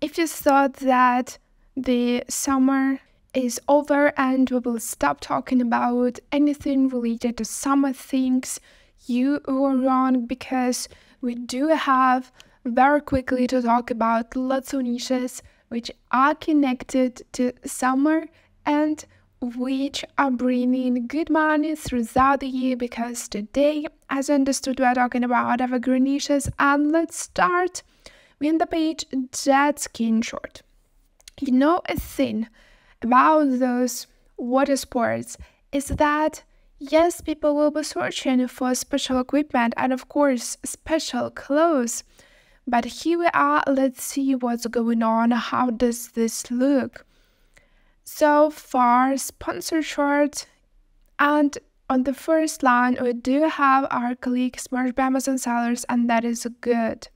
if you thought that the summer is over and we will stop talking about anything related to summer things, you were wrong because we do have very quickly to talk about lots of niches which are connected to summer and which are bringing good money throughout the year because today, as understood, we're talking about evergreen niches. And let's start with the page jet skiing short. You know a thing about those water sports is that yes, people will be searching for special equipment and of course special clothes. But here we are, let's see what's going on. How does this look? So far, sponsor short and on the first line, we do have our colleagues Merch by Amazon sellers, and that is good.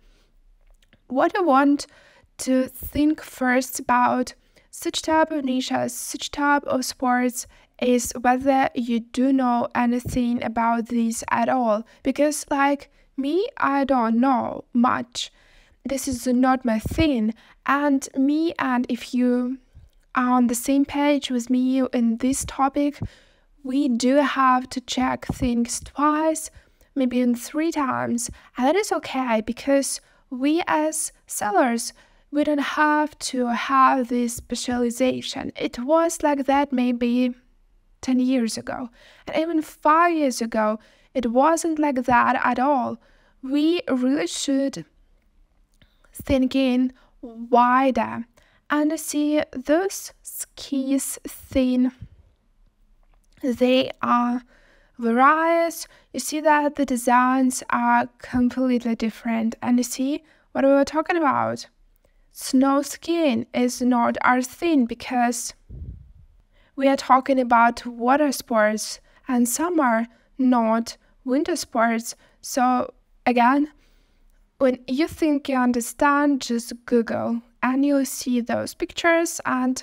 What I want to think first about such type of niches, such type of sports is whether you do know anything about these at all. Because, like me, I don't know much. This is not my thing. And me, and if you are on the same page with me in this topic, we do have to check things twice, maybe in three times. And that is okay because we as sellers we don't have to have this specialization. It was like that maybe 10 years ago. And even five years ago, it wasn't like that at all. We really should think in wider and see those skis thin. They are various. You see that the designs are completely different. And you see what we were talking about snow skiing is not our thing because we are talking about water sports and some are not winter sports. So, again, when you think you understand, just Google and you'll see those pictures. And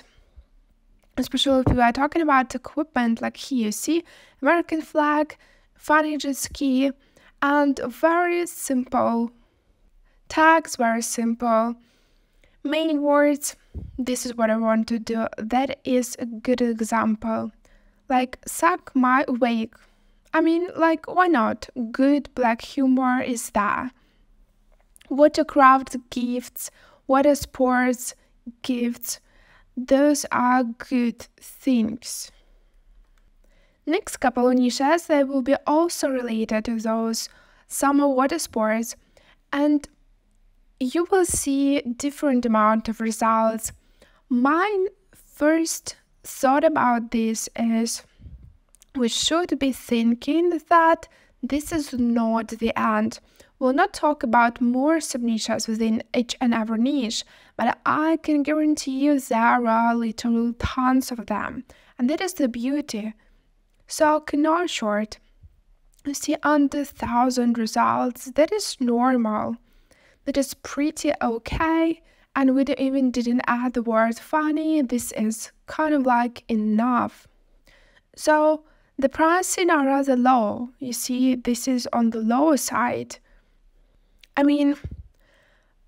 especially if we are talking about equipment, like here you see American flag, jet ski, and very simple tags, very simple main words. This is what i want to do. That is a good example. Like suck my wake i mean like why not? Good black humor is that. Watercraft gifts water sports gifts those are good things next couple of niches they will be also related to those summer water sports and you will see different amount of results. My first thought about this is we should be thinking that this is not the end. We'll not talk about more subniches within each and every niche, but I can guarantee you there are literally tons of them, and that is the beauty. So, Canal Short, you see under thousand results, that is normal that is pretty okay. And we even didn't add the word funny. This is kind of like enough. So the pricing are rather low. You see, this is on the lower side. I mean,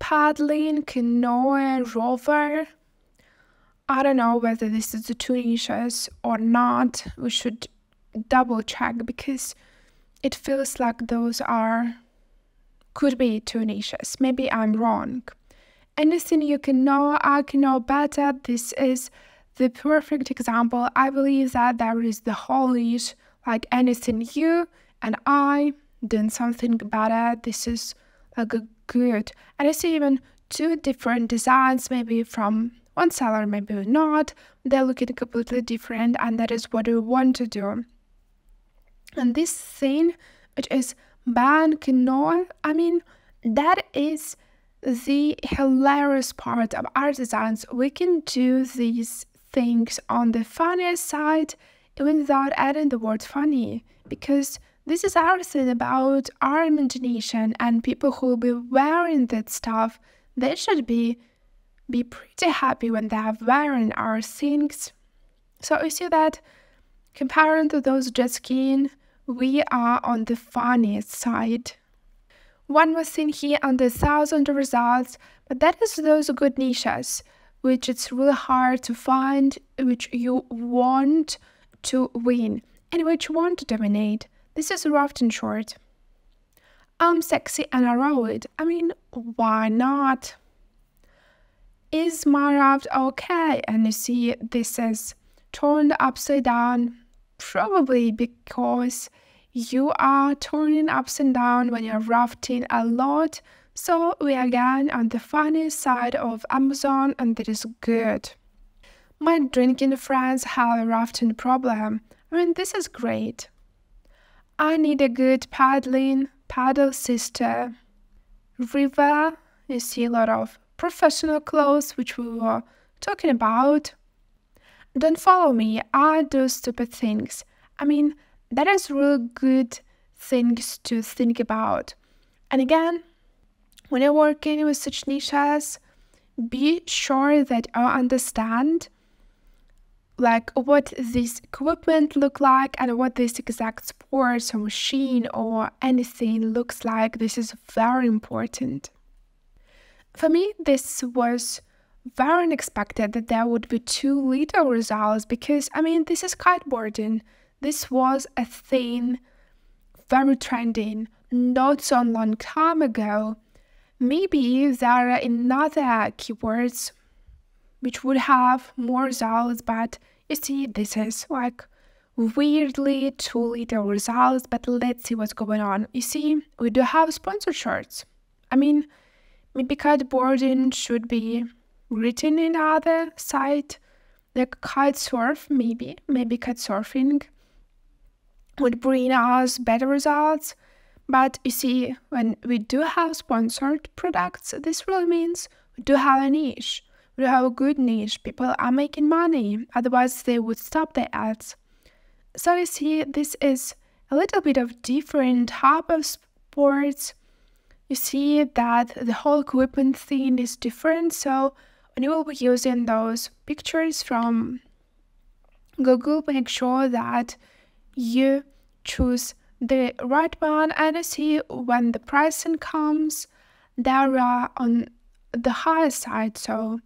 paddling, canoe, rover. I don't know whether this is the two or not. We should double check because it feels like those are could be two niches. Maybe I'm wrong. Anything you can know, I can know better. This is the perfect example. I believe that there is the whole like anything you and I doing something better. This is like a good. And I see even two different designs, maybe from one seller, maybe not. They're looking completely different, and that is what we want to do. And this thing, which is bank no i mean that is the hilarious part of our designs. we can do these things on the funniest side even without adding the word funny because this is our thing about our imagination and people who will be wearing that stuff they should be be pretty happy when they are wearing our things so you see that comparing to those jet skiing we are on the funniest side. one more thing here under thousand results, but that is those good niches which it's really hard to find, which you want to win and which you want to dominate. This is rough and short. I'm sexy and aroused. I mean, why not? Is my raft okay? And you see, this is turned upside down, probably because you are turning upside down when you're rafting a lot. So we are again on the funny side of Amazon, and that is good. My drinking friends have a rafting problem. I mean, this is great. I need a good paddling paddle sister. River, you see a lot of professional clothes, which we were talking about. Don't follow me, I do stupid things. I mean, that is real good things to think about. And again, when you're working with such niches, be sure that you understand like what this equipment look like and what this exact sports or machine or anything looks like. This is very important. For me, this was very unexpected that there would be two little results because I mean this is kiteboarding. This was a thing very trending not so long time ago. Maybe there are another keywords which would have more results, but you see, this is like weirdly too little results, but let's see what's going on. You see, we do have sponsor shirts. I mean, maybe kiteboarding should be written in other site, like kite surf, maybe, maybe kite surfing would bring us better results. But you see, when we do have sponsored products, this really means we do have a niche. We have a good niche. People are making money, otherwise, they would stop the ads. So you see, this is a little bit of different type of sports. You see that the whole equipment thing is different. So when you will be using those pictures from Google, make sure that you choose the right one and you see when the pricing comes there are on the higher side so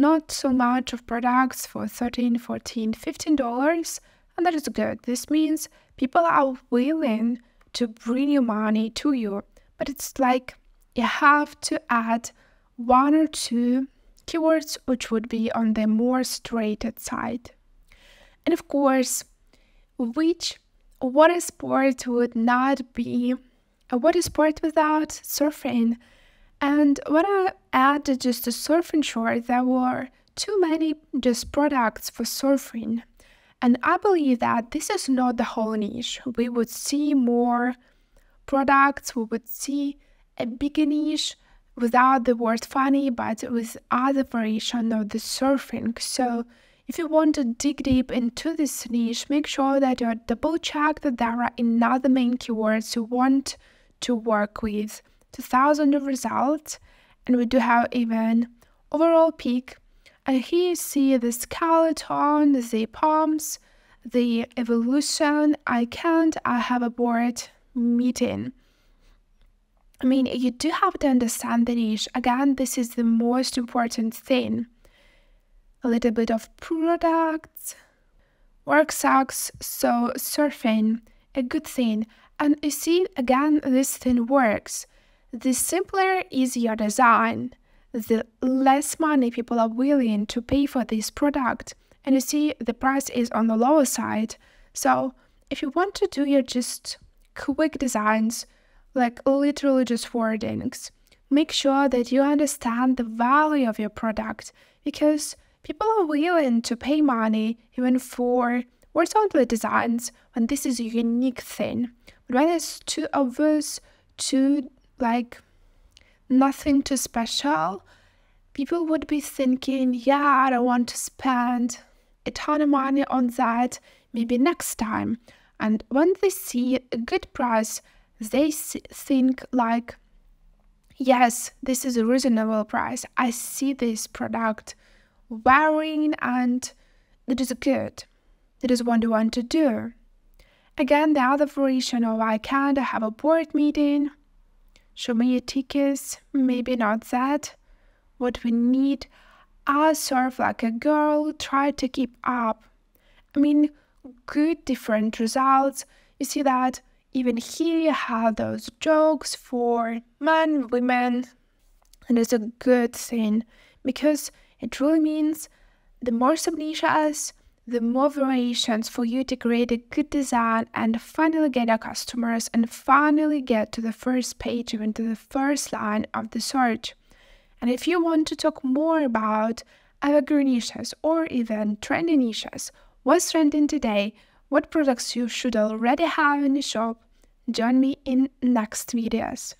not so much of products for 13 14 15 dollars and that is good this means people are willing to bring you money to you but it's like you have to add one or two keywords which would be on the more straighted side and of course which what sport would not be a water sport without surfing? And when I added just a surfing short, there were too many just products for surfing. And I believe that this is not the whole niche. We would see more products, we would see a bigger niche without the word funny, but with other variation of the surfing. So if you want to dig deep into this niche, make sure that you double check that there are another main keywords you want to work with. 2000 results, and we do have even overall peak. And here you see the skeleton, the palms, the evolution. I can't, I have a board meeting. I mean, you do have to understand the niche. Again, this is the most important thing a little bit of products. Work sucks, so surfing, a good thing. And you see, again, this thing works. The simpler is your design, the less money people are willing to pay for this product. And you see, the price is on the lower side. So if you want to do your just quick designs, like literally just wordings, make sure that you understand the value of your product because people are willing to pay money even for horizontal designs when this is a unique thing. But when it's too obvious, too like nothing too special, people would be thinking, yeah, I don't want to spend a ton of money on that, maybe next time. And when they see a good price, they think like, yes, this is a reasonable price. I see this product wearing and it is good. It is what you want to do. Again, the other variation of I can't have a board meeting. Show me your tickets, maybe not that. What we need are sort of like a girl, try to keep up. I mean, good different results. You see that even here you have those jokes for men, women, and it's a good thing because it really means the more subniches, the more variations for you to create a good design and finally get your customers and finally get to the first page, even to the first line of the search. And if you want to talk more about evergreen niches or even trendy niches, what's trending today, what products you should already have in the shop, join me in next videos.